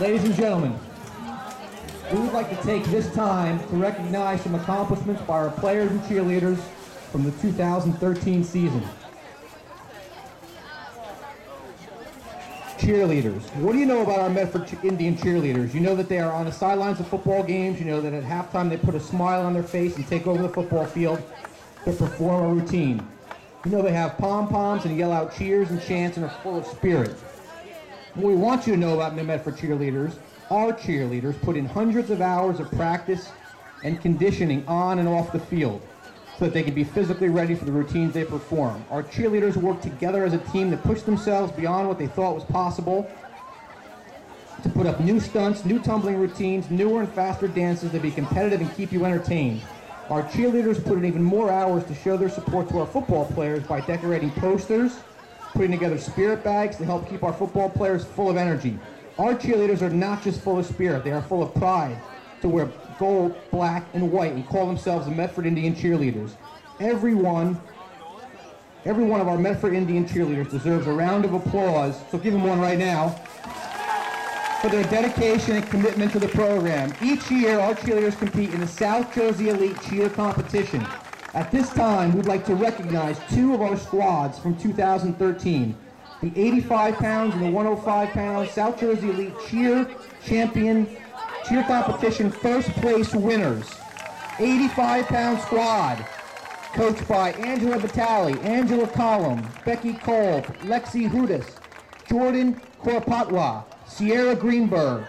Ladies and gentlemen, we would like to take this time to recognize some accomplishments by our players and cheerleaders from the 2013 season. Cheerleaders. What do you know about our Medford Indian cheerleaders? You know that they are on the sidelines of football games. You know that at halftime they put a smile on their face and take over the football field to perform a routine. You know they have pom poms and yell out cheers and chants and are full of spirit. What we want you to know about New Medford cheerleaders, our cheerleaders put in hundreds of hours of practice and conditioning on and off the field so that they can be physically ready for the routines they perform. Our cheerleaders work together as a team to push themselves beyond what they thought was possible, to put up new stunts, new tumbling routines, newer and faster dances to be competitive and keep you entertained. Our cheerleaders put in even more hours to show their support to our football players by decorating posters, putting together spirit bags to help keep our football players full of energy. Our cheerleaders are not just full of spirit, they are full of pride to wear gold, black, and white and call themselves the Medford Indian cheerleaders. Everyone, every one of our Medford Indian cheerleaders deserves a round of applause, so give them one right now, for their dedication and commitment to the program. Each year, our cheerleaders compete in the South Jersey Elite Cheer Competition. At this time, we'd like to recognize two of our squads from 2013. The 85 pounds and the 105 pounds South Jersey Elite Cheer Champion Cheer Competition first place winners. 85 pound squad, coached by Angela Vitale, Angela Collum, Becky Kolb, Lexi Hudis, Jordan Korpatwa, Sierra Greenberg.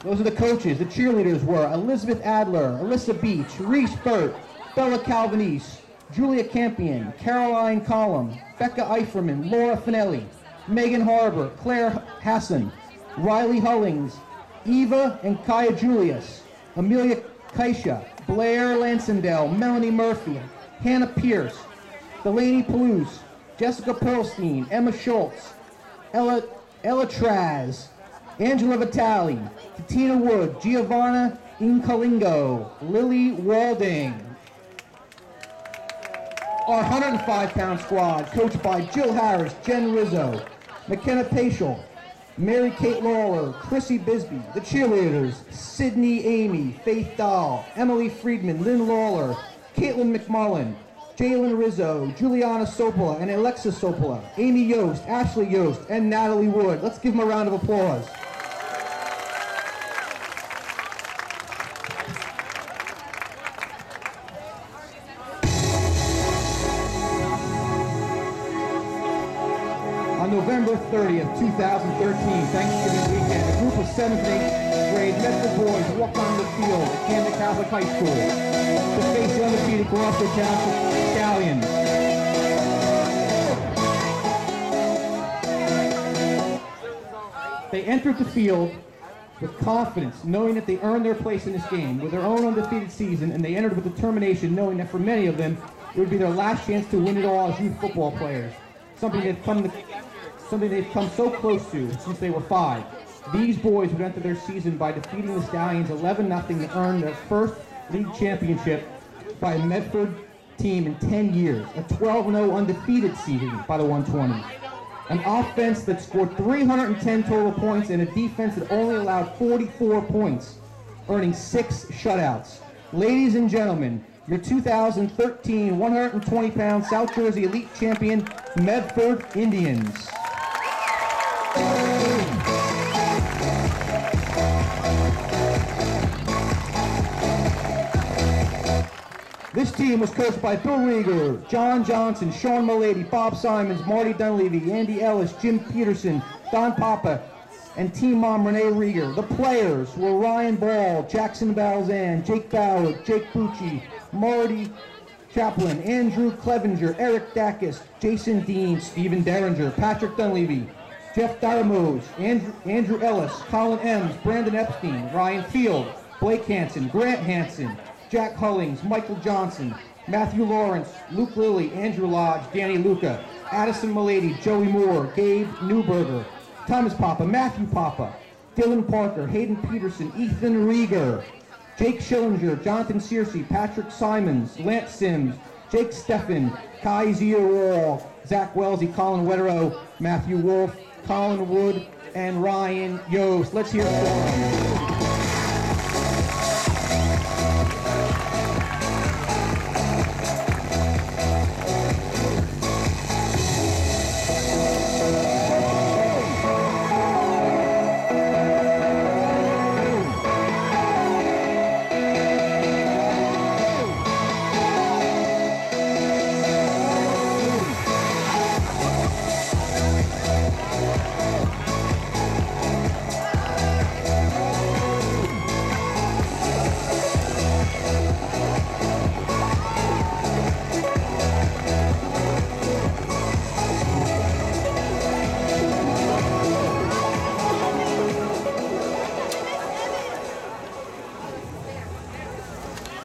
Those are the coaches. The cheerleaders were Elizabeth Adler, Alyssa Beach, Reese Burt, Bella Calvanese, Julia Campion, Caroline Collum, Becca Eiferman, Laura Finelli, Megan Harbor, Claire Hassan, Riley Hullings, Eva and Kaya Julius, Amelia Kaisha, Blair Lansendale, Melanie Murphy, Hannah Pierce, Delaney Palouse, Jessica Pearlstein, Emma Schultz, Ella, Ella Traz, Angela Vitale, Katina Wood, Giovanna Incalingo, Lily Walding. Our 105 pound squad, coached by Jill Harris, Jen Rizzo, McKenna Paschal, Mary Kate Lawler, Chrissy Bisbee, the cheerleaders, Sydney Amy, Faith Dahl, Emily Friedman, Lynn Lawler, Caitlin McMullen, Jalen Rizzo, Juliana Sopola, and Alexa Sopola, Amy Yost, Ashley Yost, and Natalie Wood. Let's give them a round of applause. On November 30th, 2013, Thanksgiving weekend, a group of 7th and 8th grade Medford boys walked on the field Catholic High School to face the undefeated. They entered the field with confidence, knowing that they earned their place in this game with their own undefeated season, and they entered with determination, knowing that for many of them, it would be their last chance to win it all as youth football players. Something they've come to, something they've come so close to since they were five. These boys would enter their season by defeating the Stallions 11-0 to earn their first league championship by a Medford team in 10 years. A 12-0 undefeated season by the 120 an offense that scored 310 total points and a defense that only allowed 44 points, earning six shutouts. Ladies and gentlemen, your 2013 120-pound South Jersey Elite Champion Medford Indians. This team was coached by Bill Rieger, John Johnson, Sean Mulady, Bob Simons, Marty Dunleavy, Andy Ellis, Jim Peterson, Don Papa, and team mom Renee Rieger. The players were Ryan Ball, Jackson Balzan, Jake Bauer, Jake Bucci, Marty Chaplin, Andrew Clevenger, Eric Dacus, Jason Dean, Stephen Derringer, Patrick Dunleavy, Jeff Daramos, Andrew, Andrew Ellis, Colin Ems, Brandon Epstein, Ryan Field, Blake Hanson, Grant Hanson, Jack Hullings, Michael Johnson, Matthew Lawrence, Luke Lilly, Andrew Lodge, Danny Luca, Addison Milady, Joey Moore, Gabe Newberger, Thomas Papa, Matthew Papa, Dylan Parker, Hayden Peterson, Ethan Rieger, Jake Schillinger, Jonathan Searcy, Patrick Simons, Lance Sims, Jake Steffen, Kai Zierwall, Zach Wellesley, Colin Wetterow, Matthew Wolf, Colin Wood, and Ryan Yost. Let's hear it them.